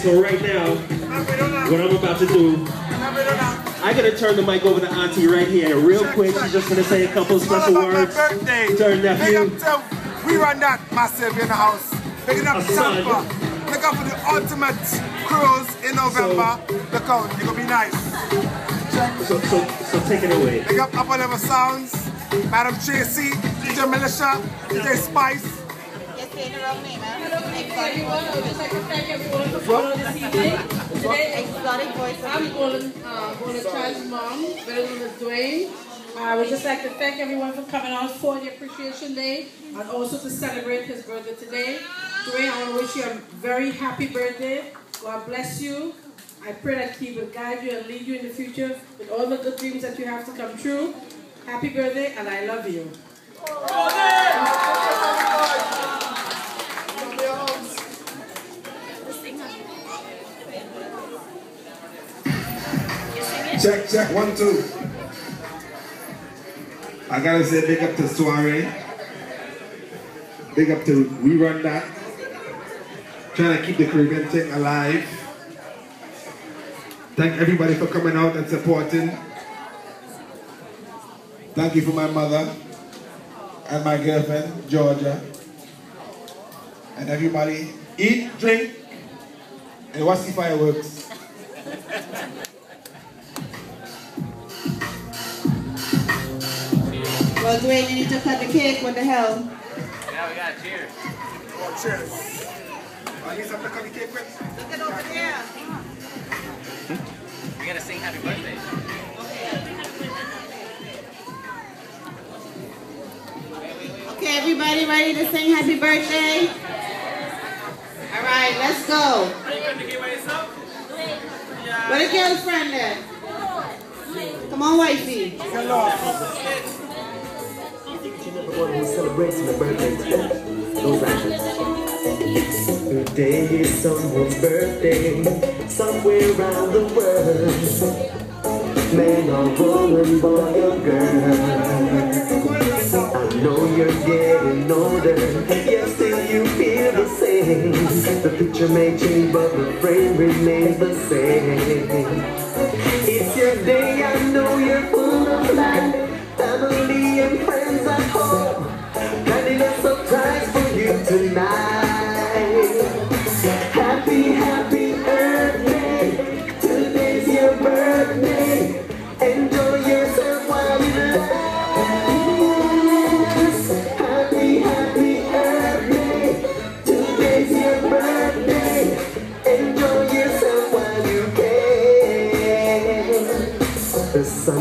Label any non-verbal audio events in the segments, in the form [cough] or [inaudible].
So right now, what I'm about to do, I gotta turn the mic over to Auntie right here, real quick. She's just gonna say a couple special words birthday. to her nephew. Big up to, We Run Dat massive in the house. Big up. Tampa. Look up for the ultimate cruise in November. Look out, it's gonna be nice. So, so, so take it away. Big up Upper Level Sounds, Madam Tracey, DJ Militia, DJ Spice. Today. I'm going, uh, to Child's mom, better known as Dwayne. I would just like to thank everyone for coming on for the Appreciation Day and also to celebrate his birthday today. Dwayne, I want to wish you a very happy birthday. God bless you. I pray that He will guide you and lead you in the future with all the good dreams that you have to come true. Happy birthday, and I love you. Check, check, one, two. I gotta say big up to Soiree. Big up to We Run Dat. Trying to keep the Caribbean thing alive. Thank everybody for coming out and supporting. Thank you for my mother and my girlfriend, Georgia. And everybody eat, drink, and watch the fireworks. Well, Dwayne, you need to cut the cake. What the hell? Yeah, we got cheers. Oh, cheers. I need something to cut the cake with. Look it over there. We gotta sing happy birthday. Okay, everybody ready to sing happy birthday? All right, let's go. Where the girlfriend there? Come on, wifey. Everyone who celebrates my birthday today. Those actions. Today is someone's birthday, somewhere around the world. Man or woman, boy or girl. I know you're getting older, yet still you feel the same. The picture may change, but the frame remains the same. It's your day, I know you're full of life. Family and friends at home,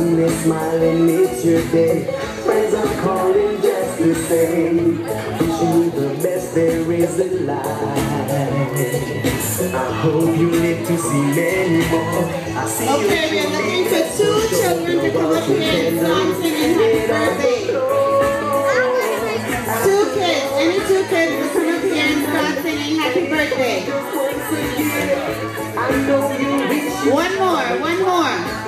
The sun is smiling, it's your day. Friends are calling just to say, wishing you the best there is in life. I hope you live to see many more. I see Okay, you we're looking for two children to come up here and start singing happy birthday. Two kids, any two kids to come up here and start singing happy birthday. One more, one more.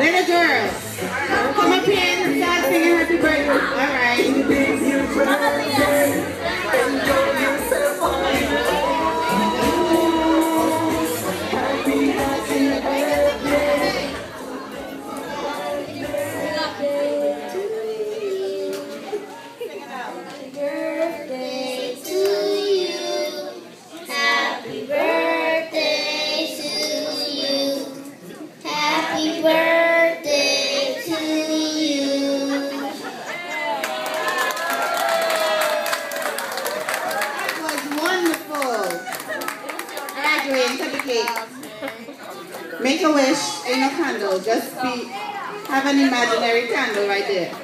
Little girls, come up here and start singing happy birthday. All right. Happy happy birthday The cake. Make a wish, ain't no candle. Just be, have an imaginary candle right there.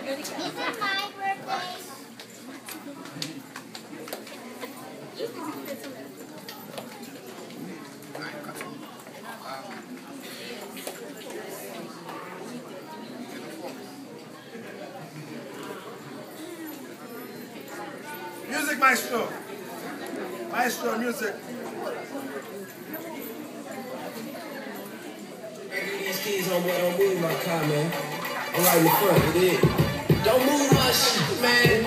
Music maestro. Maestro music. These kids don't, don't move my car, man. I'm right in the front, you dig? Don't move my man.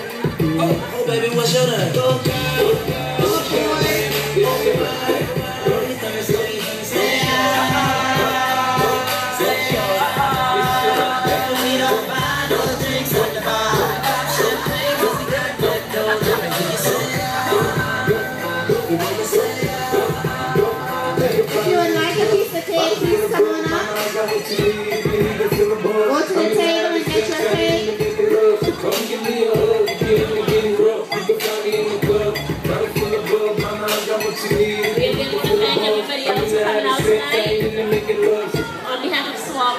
Oh, oh, baby, what's your name? Go, girl.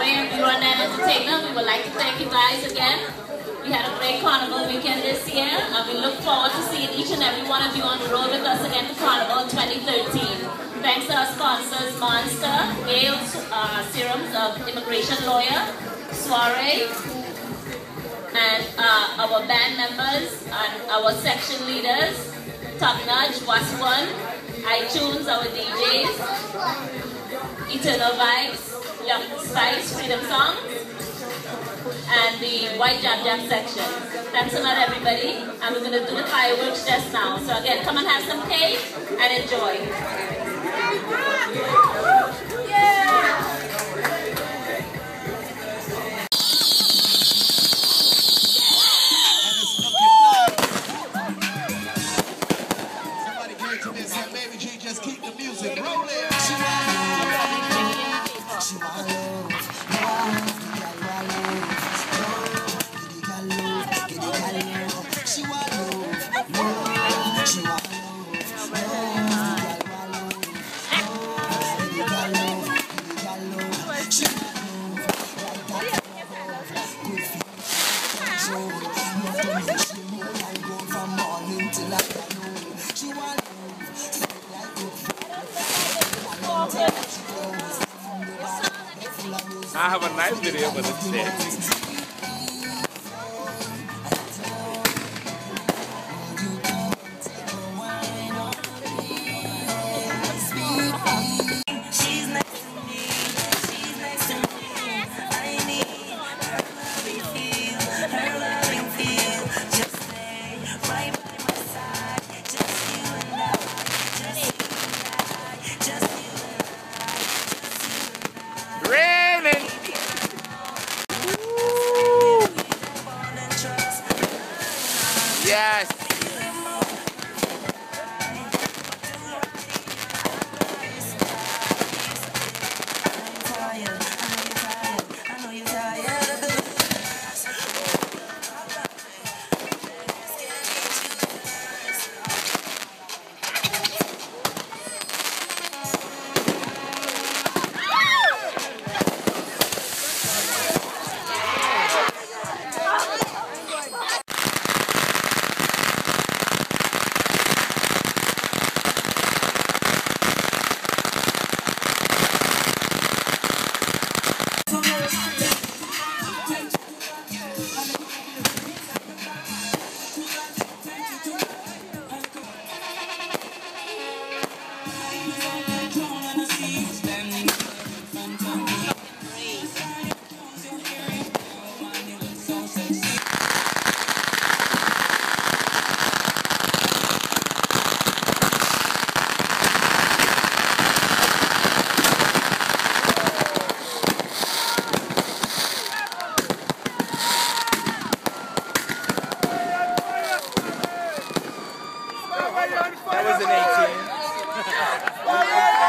Soiree and Run Entertainment, we would like to thank you guys again. We had a great carnival weekend this year, and we look forward to seeing each and every one of you on the road with us again to Carnival 2013. Thanks to our sponsors, Monster, Gales uh, Serums of Immigration Lawyer, Soiree, and uh, our band members and our section leaders, Top Notch, Was One, iTunes, our DJs, Eternal Vibes, Young Spice, Freedom Sounds, and the White Jam Jam section. Thanks a lot, everybody. And we're going to do the fireworks just now. So again, come and have some cake and enjoy. I have a nice video, but it's dancing. That was an 18. [laughs]